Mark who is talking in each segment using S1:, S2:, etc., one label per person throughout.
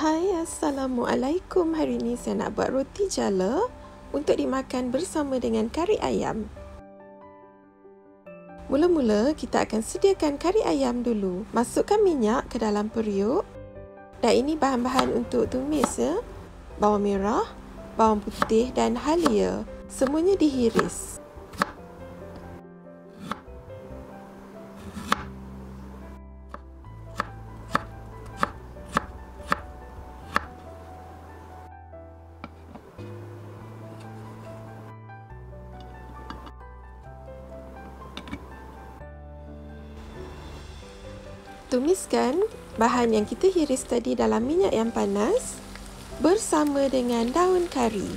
S1: Hai, Assalamualaikum. Hari ini saya nak buat roti jala untuk dimakan bersama dengan kari ayam. Mula-mula kita akan sediakan kari ayam dulu. Masukkan minyak ke dalam periuk. Dan ini bahan-bahan untuk tumis ya. Bawang merah, bawang putih dan halia. Semuanya dihiris. Tumiskan bahan yang kita hiris tadi dalam minyak yang panas bersama dengan daun kari.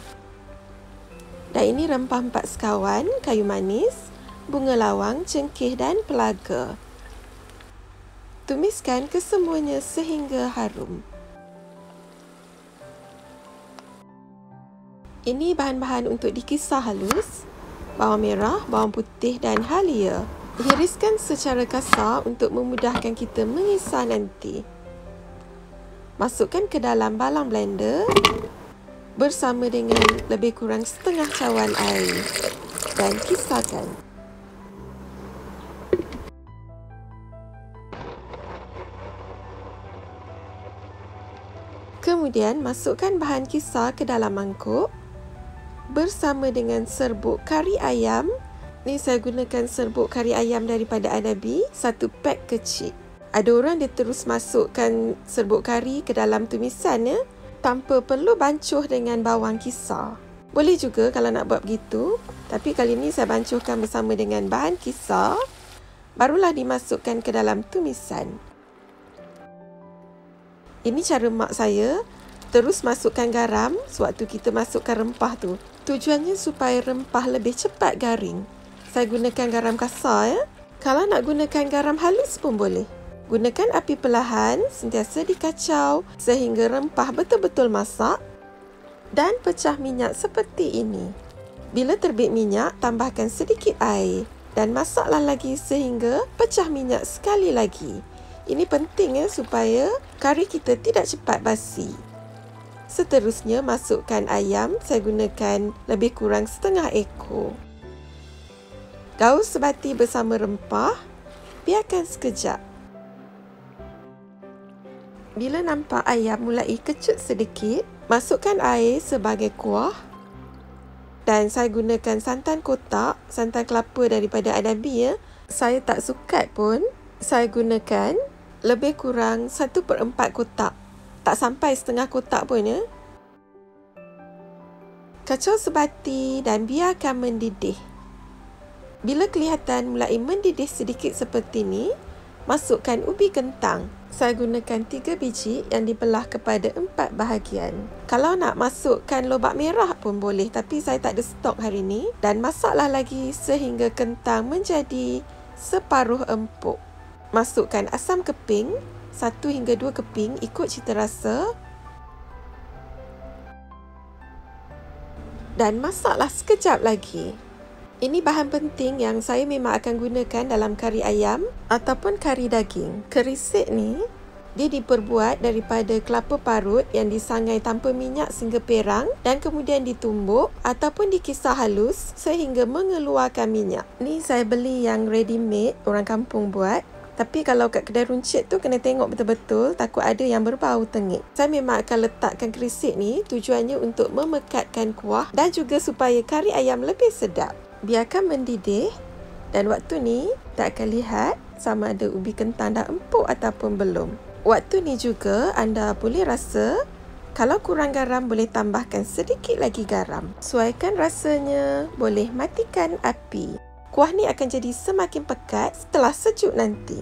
S1: Dan ini rempah empat sekawan, kayu manis, bunga lawang, cengkeh dan pelaga. Tumiskan kesemuanya sehingga harum. Ini bahan-bahan untuk dikisar halus. Bawang merah, bawang putih dan halia. Hiriskan secara kasar untuk memudahkan kita mengisar nanti. Masukkan ke dalam balang blender bersama dengan lebih kurang setengah cawan air dan kisarkan. Kemudian masukkan bahan kisar ke dalam mangkuk bersama dengan serbuk kari ayam Ni saya gunakan serbuk kari ayam daripada Anabi, satu pack kecil. Ada orang dia terus masukkan serbuk kari ke dalam tumisan ya, tanpa perlu bancuh dengan bawang kisar. Boleh juga kalau nak buat begitu, tapi kali ni saya bancuhkan bersama dengan bahan kisar, barulah dimasukkan ke dalam tumisan. Ini cara mak saya terus masukkan garam sewaktu kita masukkan rempah tu. Tujuannya supaya rempah lebih cepat garing saya gunakan garam kasar ya. Kalau nak gunakan garam halus pun boleh. Gunakan api perlahan, sentiasa dikacau sehingga rempah betul-betul masak dan pecah minyak seperti ini. Bila terbit minyak, tambahkan sedikit air dan masaklah lagi sehingga pecah minyak sekali lagi. Ini penting ya supaya kari kita tidak cepat basi. Seterusnya masukkan ayam, saya gunakan lebih kurang setengah ekor. Gaul sebati bersama rempah, biarkan sekejap. Bila nampak ayam mulai kecut sedikit, masukkan air sebagai kuah dan saya gunakan santan kotak, santan kelapa daripada Anabi ya. Saya tak sukat pun, saya gunakan lebih kurang 1 per 4 kotak. Tak sampai setengah kotak pun ya. Kacau sebati dan biarkan mendidih. Bila kelihatan mulai mendidih sedikit seperti ini, masukkan ubi kentang. Saya gunakan tiga biji yang dibelah kepada empat bahagian. Kalau nak masukkan lobak merah pun boleh tapi saya tak ada stok hari ini. Dan masaklah lagi sehingga kentang menjadi separuh empuk. Masukkan asam keping, satu hingga dua keping ikut cita rasa. Dan masaklah sekejap lagi. Ini bahan penting yang saya memang akan gunakan dalam kari ayam ataupun kari daging. Kerisik ni dia diperbuat daripada kelapa parut yang disangai tanpa minyak sehingga perang dan kemudian ditumbuk ataupun dikisar halus sehingga mengeluarkan minyak. Ni saya beli yang ready made orang kampung buat. Tapi kalau kat kedai runcit tu kena tengok betul-betul takut ada yang berbau tengik. Saya memang akan letakkan kerisik ni tujuannya untuk memekatkan kuah dan juga supaya kari ayam lebih sedap biarkan mendidih dan waktu ni tak akan lihat sama ada ubi kentang dah empuk ataupun belum. Waktu ni juga anda boleh rasa kalau kurang garam boleh tambahkan sedikit lagi garam. Suaikan rasanya, boleh matikan api. Kuah ni akan jadi semakin pekat setelah sejuk nanti.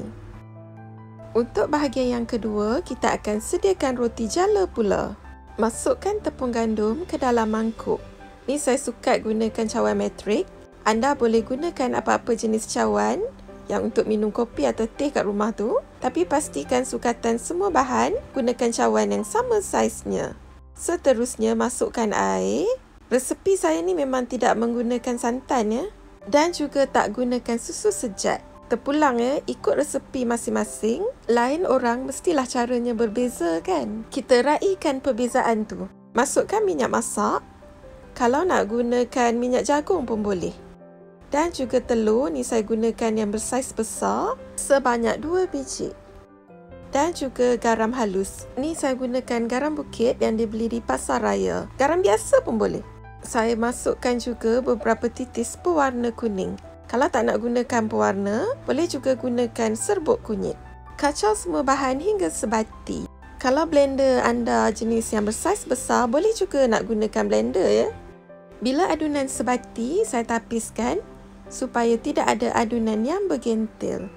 S1: Untuk bahagian yang kedua, kita akan sediakan roti jala pula. Masukkan tepung gandum ke dalam mangkuk. Ni saya suka gunakan cawan metrik anda boleh gunakan apa-apa jenis cawan yang untuk minum kopi atau teh kat rumah tu tapi pastikan sukatan semua bahan gunakan cawan yang sama saiznya. Seterusnya masukkan air. Resepi saya ni memang tidak menggunakan santan ya dan juga tak gunakan susu sejat. terpulang ya, ikut resepi masing-masing. Lain orang mestilah caranya berbeza kan? Kita raikan perbezaan tu. Masukkan minyak masak. Kalau nak gunakan minyak jagung pun boleh. Dan juga telur ni saya gunakan yang bersaiz besar sebanyak 2 biji. Dan juga garam halus. Ni saya gunakan garam bukit yang dibeli di pasar raya. Garam biasa pun boleh. Saya masukkan juga beberapa titis pewarna kuning. Kalau tak nak gunakan pewarna, boleh juga gunakan serbuk kunyit. Kacau semua bahan hingga sebati. Kalau blender anda jenis yang bersaiz besar, boleh juga nak gunakan blender ya. Bila adunan sebati, saya tapiskan supaya tidak ada adunan yang bergentil.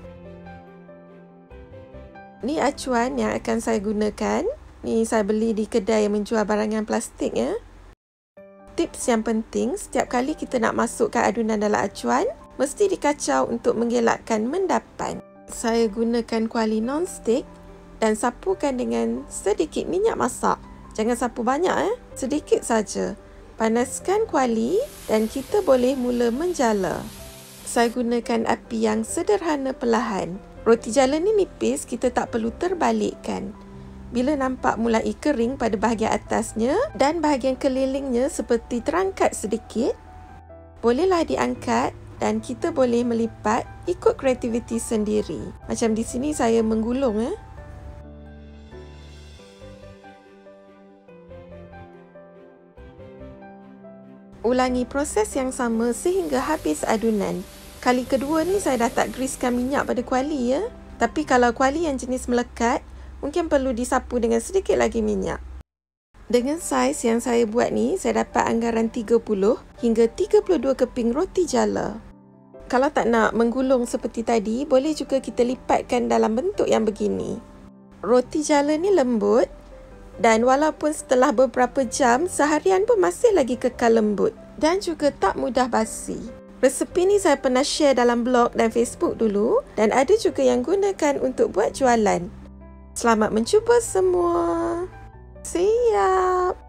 S1: Ni acuan yang akan saya gunakan. Ni saya beli di kedai yang menjual barangan plastik ya. Tips yang penting, setiap kali kita nak masukkan adunan dalam acuan, mesti dikacau untuk mengelakkan mendapan. Saya gunakan kuali non-stick dan sapukan dengan sedikit minyak masak. Jangan sapu banyak eh, sedikit saja. Panaskan kuali dan kita boleh mula menjala. Saya gunakan api yang sederhana perlahan. Roti jala ni nipis, kita tak perlu terbalikkan. Bila nampak mulai kering pada bahagian atasnya dan bahagian kelilingnya seperti terangkat sedikit, bolehlah diangkat dan kita boleh melipat ikut kreativiti sendiri. Macam di sini saya menggulung eh. Ulangi proses yang sama sehingga habis adunan. Kali kedua ni saya dah tak greasekan minyak pada kuali ya. Tapi kalau kuali yang jenis melekat, mungkin perlu disapu dengan sedikit lagi minyak. Dengan saiz yang saya buat ni, saya dapat anggaran 30 hingga 32 keping roti jala. Kalau tak nak menggulung seperti tadi, boleh juga kita lipatkan dalam bentuk yang begini. Roti jala ni lembut dan walaupun setelah beberapa jam, seharian pun masih lagi kekal lembut dan juga tak mudah basi. Resepi ni saya pernah share dalam blog dan Facebook dulu dan ada juga yang gunakan untuk buat jualan. Selamat mencuba semua! Siap!